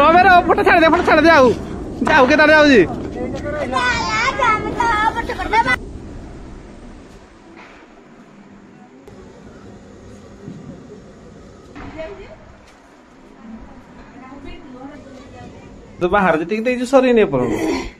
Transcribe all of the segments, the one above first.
ରମେର ଫଟୋ ଛାଡ଼ିଦେ ଫଟୋ ଛାଡ଼ିଦେ ଆଉ ଯାଉ କେତେ ଯାଉଛି ବାହାର ଯେତିକି ଦେଇଛୁ ସରିନି ଏପର୍ଯ୍ୟନ୍ତ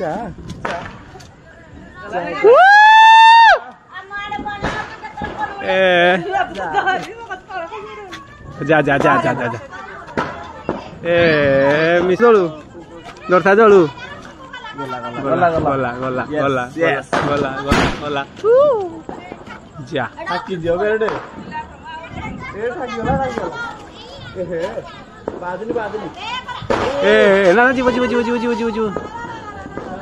Cah. Eh. Ja. Eh, lu. Saja lu. Gola gola gola gola gola gola gola. Ja. Aki. Eh, gola gola. Eh. Eh, na eh, eh, eh. na nah, jiwa jiwa jiwa jiwa jiwa jiwa.